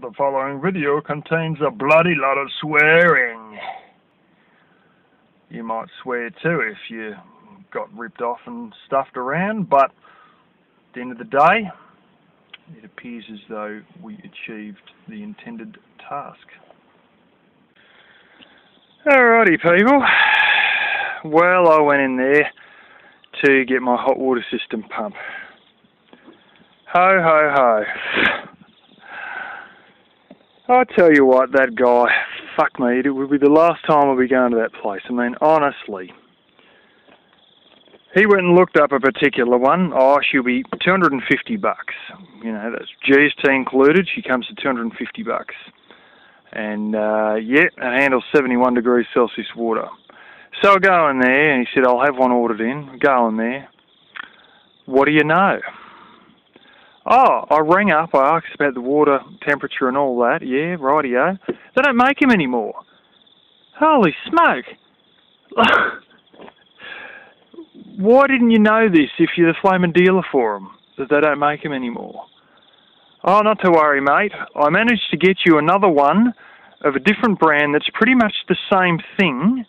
The following video contains a bloody lot of swearing. You might swear too if you got ripped off and stuffed around, but at the end of the day, it appears as though we achieved the intended task. Alrighty, people. Well, I went in there to get my hot water system pump. Ho, ho, ho. I tell you what, that guy, fuck me, it would be the last time I'll be going to that place. I mean, honestly. He went and looked up a particular one. Oh, she'll be 250 bucks. You know, that's GST included. She comes to 250 bucks. And, uh, yeah, it handles 71 degrees Celsius water. So I go in there, and he said, I'll have one ordered in. Go in there. What do you know? Oh, I rang up, I asked about the water temperature and all that. Yeah, rightio. They don't make them anymore. Holy smoke! Why didn't you know this if you're the flaming dealer for them, that they don't make them anymore? Oh, not to worry, mate. I managed to get you another one of a different brand that's pretty much the same thing,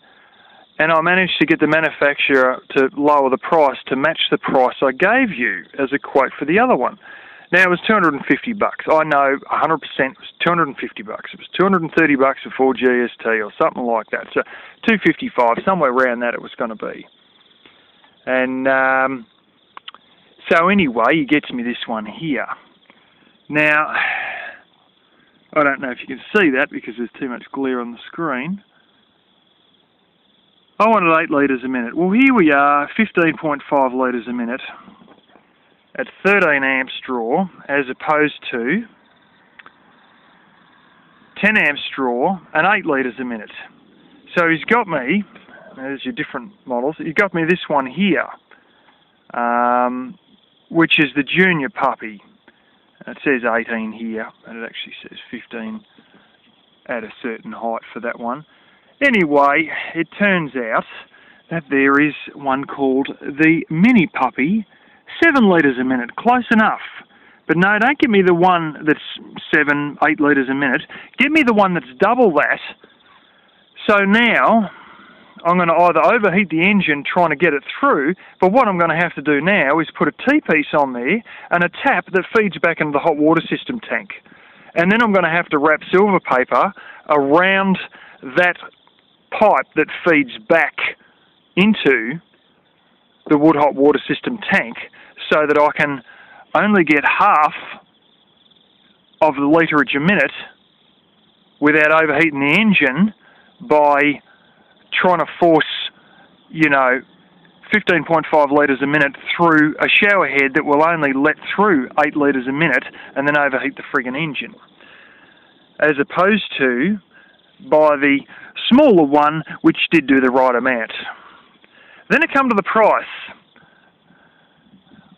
and I managed to get the manufacturer to lower the price to match the price I gave you as a quote for the other one. Now it was 250 bucks. I know 100% it was 250 bucks. It was 230 bucks before GST or something like that. So 255, somewhere around that it was going to be. And um, so anyway, he gets me this one here. Now, I don't know if you can see that because there's too much glare on the screen. I wanted 8 litres a minute. Well, here we are, 15.5 litres a minute at 13 amps draw as opposed to 10 amps draw and 8 litres a minute. So he's got me, there's your different models, he's got me this one here, um, which is the junior puppy. It says 18 here, and it actually says 15 at a certain height for that one. Anyway, it turns out that there is one called the mini puppy, seven litres a minute, close enough. But no, don't give me the one that's seven, eight litres a minute. Give me the one that's double that. So now I'm going to either overheat the engine trying to get it through, but what I'm going to have to do now is put a T-piece on there and a tap that feeds back into the hot water system tank. And then I'm going to have to wrap silver paper around that pipe that feeds back into the wood hot water system tank so that I can only get half of the literage a minute without overheating the engine by trying to force, you know, 15.5 litres a minute through a shower head that will only let through 8 litres a minute and then overheat the friggin' engine. As opposed to by the smaller one which did do the right amount. Then it come to the price.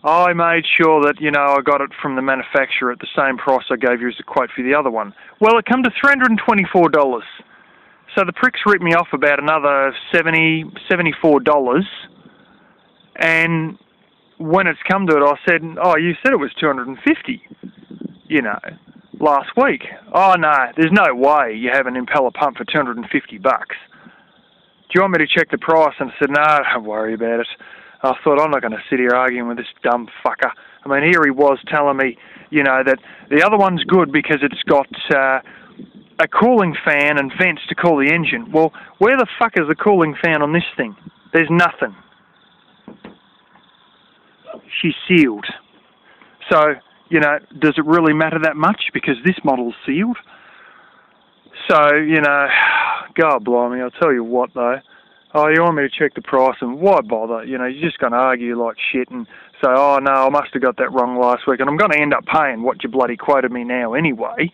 I made sure that, you know, I got it from the manufacturer at the same price I gave you as a quote for the other one. Well, it come to $324. So the pricks ripped me off about another $70, $74. And when it's come to it, I said, oh, you said it was 250 you know, last week. Oh, no, there's no way you have an impeller pump for 250 bucks. Do you want me to check the price? And I said, no, don't worry about it. I thought, I'm not going to sit here arguing with this dumb fucker. I mean, here he was telling me, you know, that the other one's good because it's got uh, a cooling fan and vents to cool the engine. Well, where the fuck is the cooling fan on this thing? There's nothing. She's sealed. So, you know, does it really matter that much because this model's sealed? So, you know, God blimey, I'll tell you what though oh, you want me to check the price, and why bother? You know, you're just going to argue like shit and say, oh, no, I must have got that wrong last week, and I'm going to end up paying what you bloody quoted me now anyway,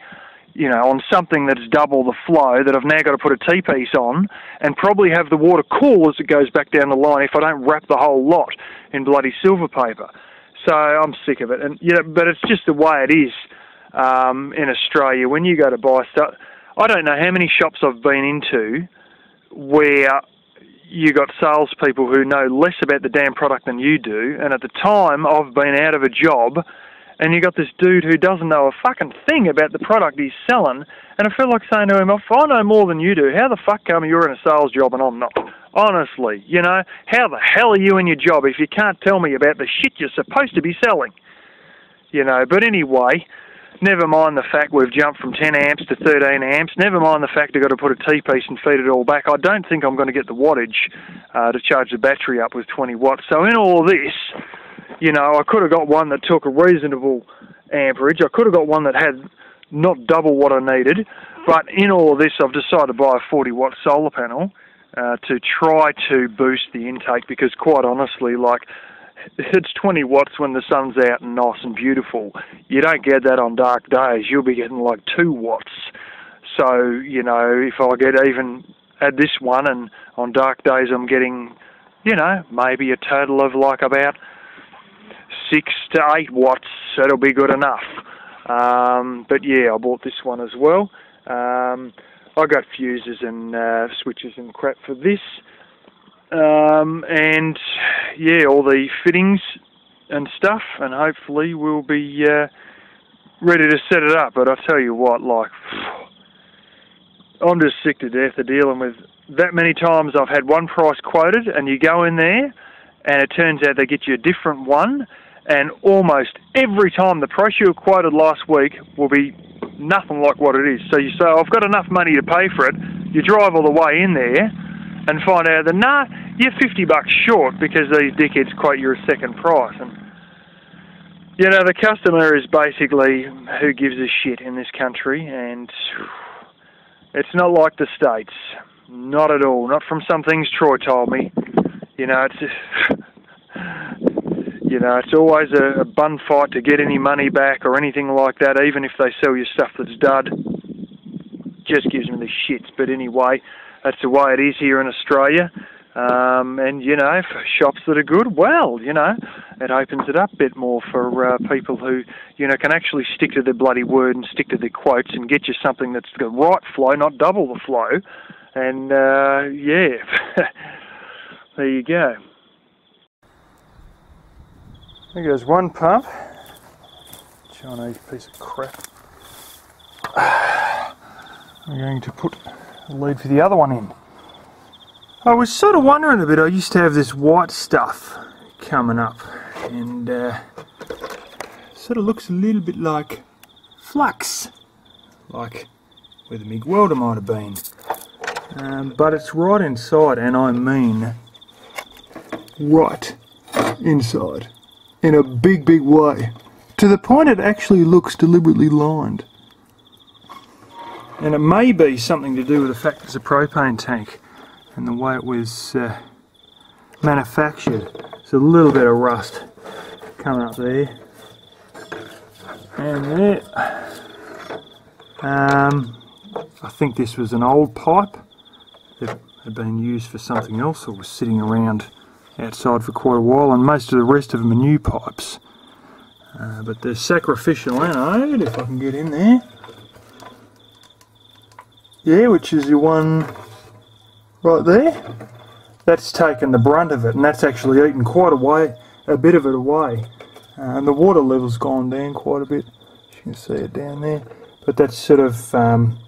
you know, on something that's double the flow that I've now got to put a T-piece on and probably have the water cool as it goes back down the line if I don't wrap the whole lot in bloody silver paper. So I'm sick of it, and you know, but it's just the way it is um, in Australia. When you go to buy stuff, I don't know how many shops I've been into where you got salespeople who know less about the damn product than you do. And at the time, I've been out of a job and you got this dude who doesn't know a fucking thing about the product he's selling, and I feel like saying to him, if I know more than you do, how the fuck come you're in a sales job and I'm not? Honestly, you know, how the hell are you in your job if you can't tell me about the shit you're supposed to be selling? You know, but anyway, never mind the fact we've jumped from 10 amps to 13 amps, never mind the fact I've got to put a T-piece and feed it all back. I don't think I'm going to get the wattage uh, to charge the battery up with 20 watts. So in all this, you know, I could have got one that took a reasonable amperage. I could have got one that had not double what I needed. But in all this, I've decided to buy a 40 watt solar panel uh, to try to boost the intake because, quite honestly, like it's 20 watts when the sun's out and nice and beautiful. You don't get that on dark days. You'll be getting like 2 watts. So, you know, if I get even at this one and on dark days I'm getting, you know, maybe a total of like about six to eight watts, that'll be good enough. Um, but yeah, I bought this one as well. Um, I got fuses and uh, switches and crap for this. Um, and yeah, all the fittings and stuff, and hopefully we'll be uh, ready to set it up. But I tell you what, like, I'm just sick to death of dealing with that many times I've had one price quoted, and you go in there, and it turns out they get you a different one, and almost every time the price you were quoted last week will be nothing like what it is. So you say, I've got enough money to pay for it. You drive all the way in there and find out that, nah, you're 50 bucks short because these dickheads quote you a second price. And, you know, the customer is basically who gives a shit in this country, and it's not like the States. Not at all. Not from some things Troy told me. You know, it's you know, it's always a, a bun fight to get any money back or anything like that, even if they sell you stuff that's dud. Just gives me the shits. But anyway, that's the way it is here in Australia. Um, and you know, for shops that are good, well, you know, it opens it up a bit more for uh, people who, you know, can actually stick to their bloody word and stick to their quotes and get you something that's got right flow, not double the flow. And uh, yeah, there you go. There goes one pump. Chinese piece of crap. I'm going to put lead for the other one in. I was sort of wondering a bit, I used to have this white stuff coming up and uh, sort of looks a little bit like flux, like where the MIG welder might have been. Um, but it's right inside, and I mean right inside in a big, big way. To the point it actually looks deliberately lined. And it may be something to do with the fact it's a propane tank and the way it was uh, manufactured. There's a little bit of rust coming up there. And there. Um, I think this was an old pipe that had been used for something else or was sitting around outside for quite a while, and most of the rest of them are new pipes. Uh, but the sacrificial anode, if I can get in there, yeah, which is your one right there, that's taken the brunt of it, and that's actually eaten quite a way, a bit of it away. Uh, and the water level's gone down quite a bit. You can see it down there, but that's sort of um,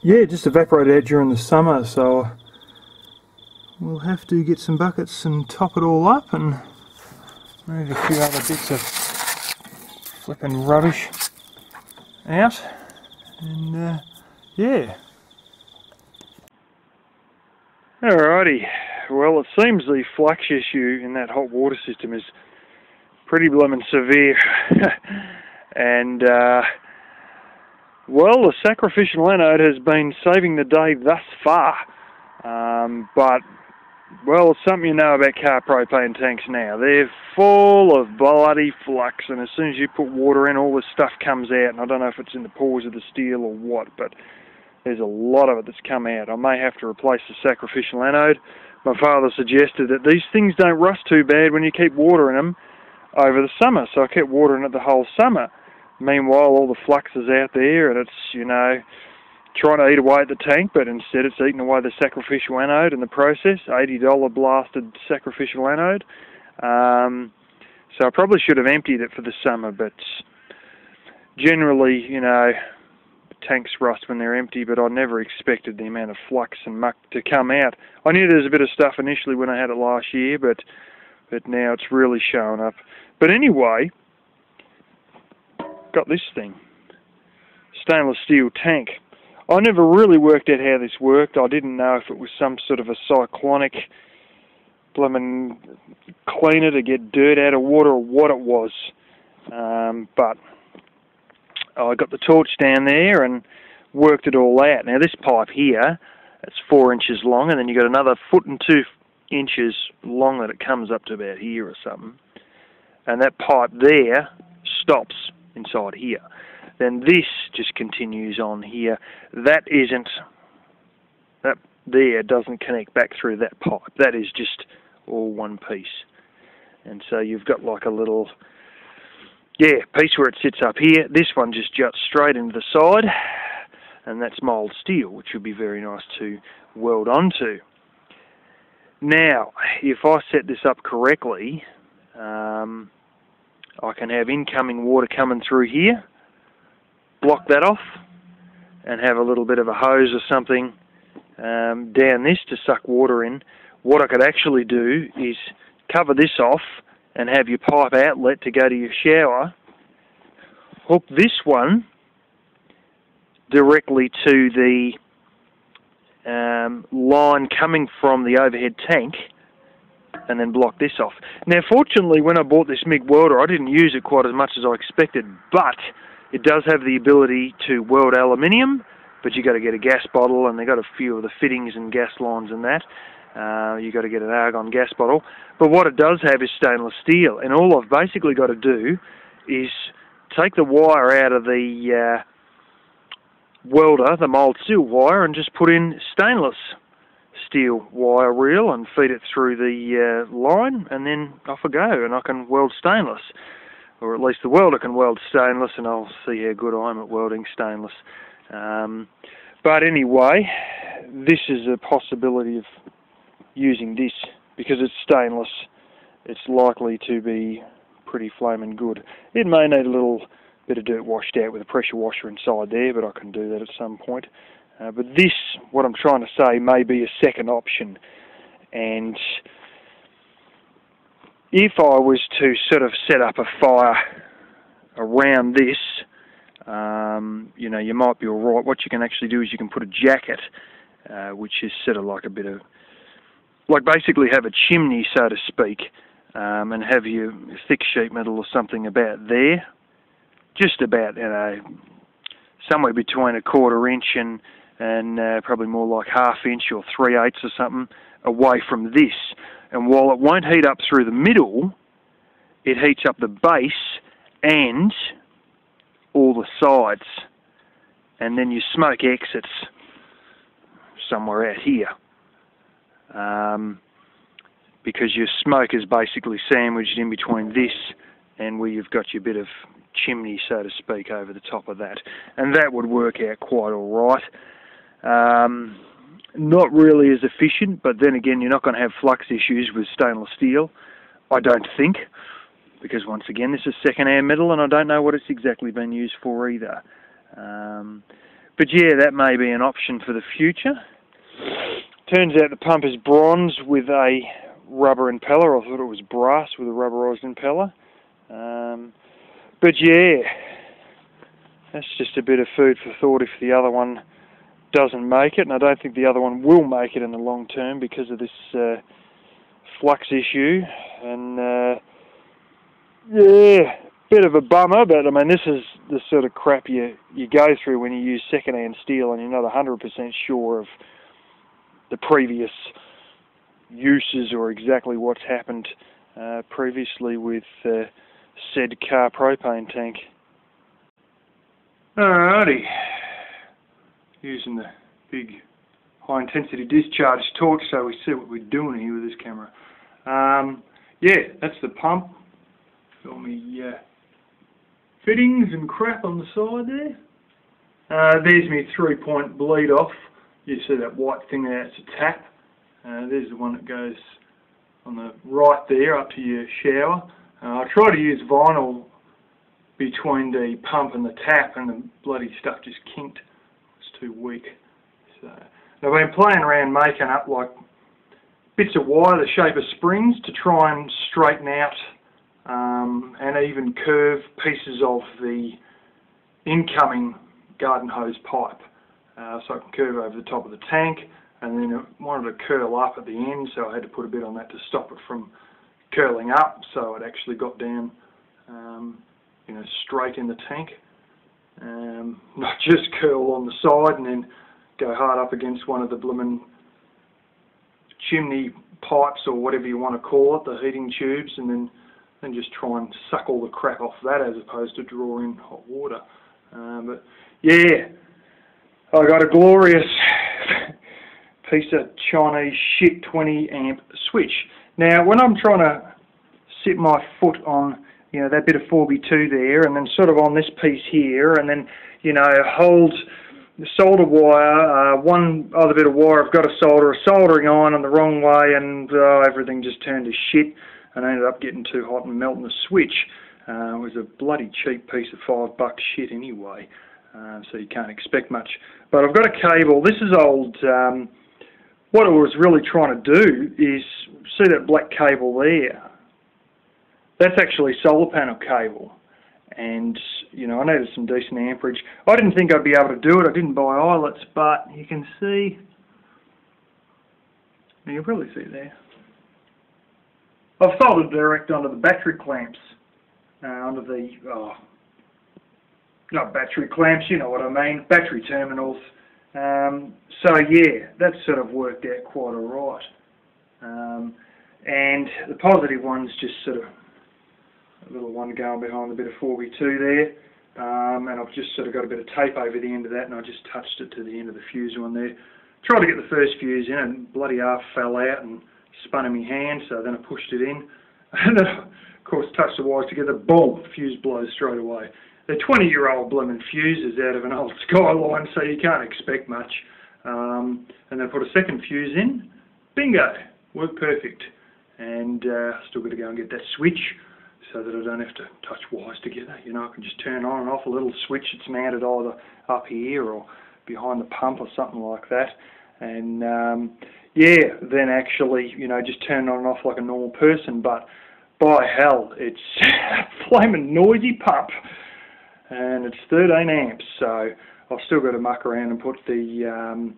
yeah, just evaporated out during the summer, so we'll have to get some buckets and top it all up and move a few other bits of flipping rubbish out and uh, yeah alrighty well it seems the flux issue in that hot water system is pretty blooming severe and uh, well the sacrificial anode has been saving the day thus far um, but well, something you know about car propane tanks now. They're full of bloody flux, and as soon as you put water in, all this stuff comes out. And I don't know if it's in the pores of the steel or what, but there's a lot of it that's come out. I may have to replace the sacrificial anode. My father suggested that these things don't rust too bad when you keep watering them over the summer, so I kept watering it the whole summer. Meanwhile, all the flux is out there, and it's, you know, trying to eat away at the tank, but instead it's eating away the sacrificial anode in the process. $80 blasted sacrificial anode. Um, So I probably should have emptied it for the summer, but generally, you know, tanks rust when they're empty, but I never expected the amount of flux and muck to come out. I knew there was a bit of stuff initially when I had it last year, but but now it's really showing up. But anyway, got this thing. Stainless steel tank. I never really worked out how this worked. I didn't know if it was some sort of a cyclonic blooming cleaner to get dirt out of water or what it was. Um, but I got the torch down there and worked it all out. Now this pipe here, it's four inches long, and then you got another foot and two inches long that it comes up to about here or something. And that pipe there stops inside here. Then this just continues on here. That isn't, that there doesn't connect back through that pipe. That is just all one piece. And so you've got like a little, yeah, piece where it sits up here. This one just juts straight into the side, and that's mild steel, which would be very nice to weld onto. Now, if I set this up correctly, um, I can have incoming water coming through here, block that off, and have a little bit of a hose or something um, down this to suck water in. What I could actually do is cover this off and have your pipe outlet to go to your shower, hook this one directly to the um, line coming from the overhead tank and then block this off. Now, fortunately, when I bought this MIG welder, I didn't use it quite as much as I expected, but it does have the ability to weld aluminium, but you've got to get a gas bottle, and they've got a few of the fittings and gas lines and that. Uh, you got to get an argon gas bottle. But what it does have is stainless steel, and all I've basically got to do is take the wire out of the uh, welder, the mild steel wire, and just put in stainless steel wire reel and feed it through the uh, line, and then off I go, and I can weld stainless. Or at least the welder can weld stainless, and I'll see how good I am at welding stainless. Um, but anyway, this is a possibility of using this because it's stainless. It's likely to be pretty flaming good. It may need a little bit of dirt washed out with a pressure washer inside there, but I can do that at some point. Uh, but this, what I'm trying to say, may be a second option. And if I was to sort of set up a fire around this, um, you know, you might be alright. What you can actually do is you can put a jacket, uh, which is sort of like a bit of, like basically have a chimney, so to speak, um, and have your thick sheet metal or something about there, just about, you know, somewhere between a quarter inch and and uh, probably more like half inch or three eighths or something away from this. And while it won't heat up through the middle, it heats up the base and all the sides. And then your smoke exits somewhere out here. Um, because your smoke is basically sandwiched in between this and where you've got your bit of chimney, so to speak, over the top of that. And that would work out quite all right. Um, not really as efficient, but then again, you're not going to have flux issues with stainless steel, I don't think, because once again, this is second-hand metal, and I don't know what it's exactly been used for either. Um, but yeah, that may be an option for the future. Turns out the pump is bronze with a rubber impeller. I thought it was brass with a rubberized impeller. Um, but yeah, that's just a bit of food for thought if the other one doesn't make it, and I don't think the other one will make it in the long term because of this uh, flux issue. And uh, yeah, bit of a bummer, but I mean, this is the sort of crap you you go through when you use second-hand steel and you're not 100% sure of the previous uses or exactly what's happened uh, previously with uh, said car propane tank. Alrighty, using the big high intensity discharge torch so we see what we're doing here with this camera. Um, yeah, that's the pump. Got me uh, fittings and crap on the side there. Uh, there's me three point bleed off. You see that white thing there, it's a tap. Uh, there's the one that goes on the right there up to your shower. Uh, I try to use vinyl between the pump and the tap and the bloody stuff just kinked. It's too weak. So I've been playing around making up like bits of wire the shape of springs to try and straighten out um, and even curve pieces of the incoming garden hose pipe. Uh, so I can curve over the top of the tank and then it wanted to curl up at the end so I had to put a bit on that to stop it from curling up so it actually got down um, you know straight in the tank um, not just curl on the side and then go hard up against one of the blooming chimney pipes or whatever you want to call it, the heating tubes, and then then just try and suck all the crap off that as opposed to draw in hot water. Um, but yeah, I got a glorious piece of Chinese shit 20 amp switch. Now when I'm trying to sit my foot on you know that bit of 4B2 there and then sort of on this piece here and then you know hold the solder wire, uh, one other bit of wire I've got to solder, a soldering iron on the wrong way, and uh, everything just turned to shit, and ended up getting too hot and melting the switch. Uh, it was a bloody cheap piece of five bucks shit anyway, uh, so you can't expect much. But I've got a cable. This is old. Um, what I was really trying to do is see that black cable there. That's actually solar panel cable and you know I needed some decent amperage. I didn't think I'd be able to do it. I didn't buy eyelets, but you can see. You can probably see there. I've soldered direct onto the battery clamps, uh, onto the oh, not battery clamps. You know what I mean? Battery terminals. Um, so yeah, that sort of worked out quite alright. Um, and the positive ones just sort of a little one going behind a bit of 4B2 there. Um, and I've just sort of got a bit of tape over the end of that and I just touched it to the end of the fuse one there. Tried to get the first fuse in and bloody half fell out and spun in my hand so then I pushed it in and then of course touched the wires together, boom, fuse blows straight away. They're 20 year old blooming fuses out of an old Skyline so you can't expect much. Um, and then put a second fuse in, bingo, worked perfect. And uh, still got to go and get that switch so that I don't have to touch wires together. You know, I can just turn on and off a little switch that's mounted either up here or behind the pump or something like that. And um, yeah, then actually, you know, just turn on and off like a normal person. But by hell, it's a flaming noisy pump, and it's 13 amps. So I've still got to muck around and put the um,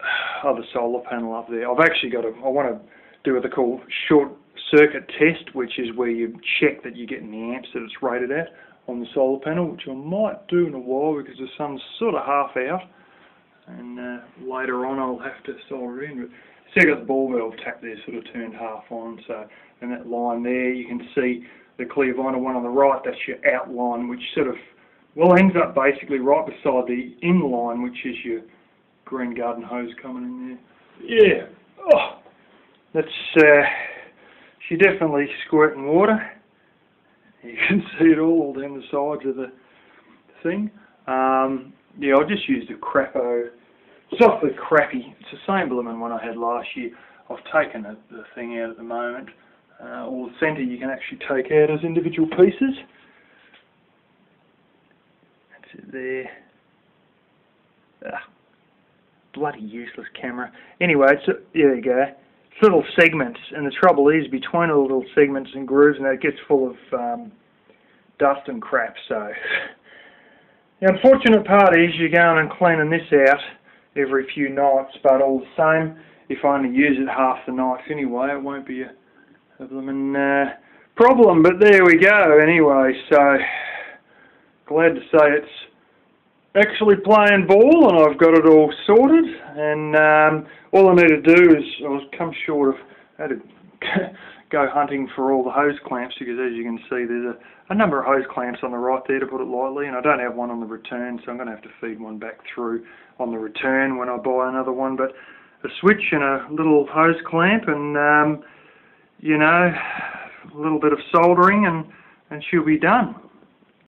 other solar panel up there. I've actually got to. I want to do what they call short circuit test, which is where you check that you're getting the amps that it's rated at on the solar panel, which I might do in a while because the sun's sort of half out. And uh, later on I'll have to solder in. But see, I've got the ball valve tap there sort of turned half on, so and that line there, you can see the clear vinyl one on the right, that's your outline, which sort of, well, ends up basically right beside the inline, which is your green garden hose coming in there. Yeah, oh, that's, uh, she definitely squirting water. You can see it all down the sides of the thing. Um, yeah, I'll just use the crapo. It's off the crappy. It's the same blooming one I had last year. I've taken the, the thing out at the moment. Uh, all the centre you can actually take out as individual pieces. That's it there. Ah, bloody useless camera. Anyway, it's a, there you go little segments, and the trouble is between all the little segments and grooves, and it gets full of um, dust and crap. So the unfortunate part is you're going and cleaning this out every few nights, but all the same, if I only use it half the nights anyway, it won't be a, uh, problem. But there we go. Anyway, so glad to say it's actually playing ball and I've got it all sorted and um, all I need to do is I was come short of had to go hunting for all the hose clamps because as you can see there's a, a number of hose clamps on the right there to put it lightly and I don't have one on the return so I'm going to have to feed one back through on the return when I buy another one but a switch and a little hose clamp and um, you know a little bit of soldering and and she'll be done